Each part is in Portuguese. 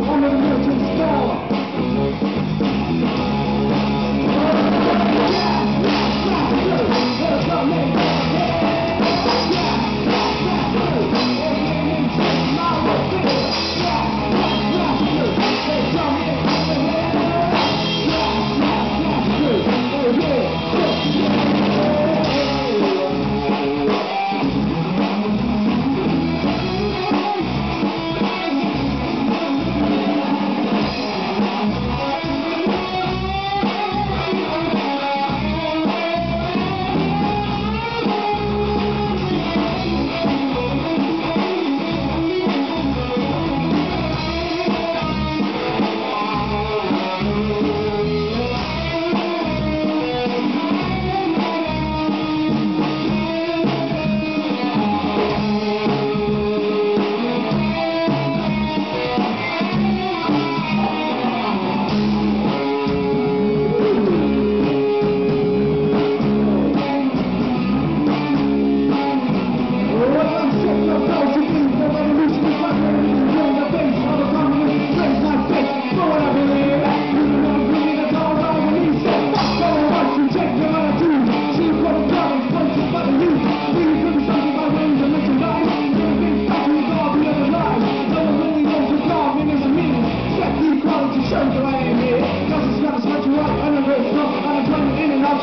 one,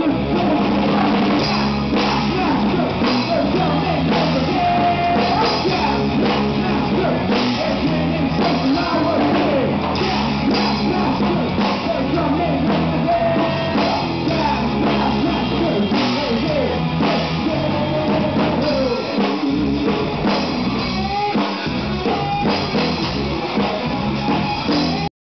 Thank you.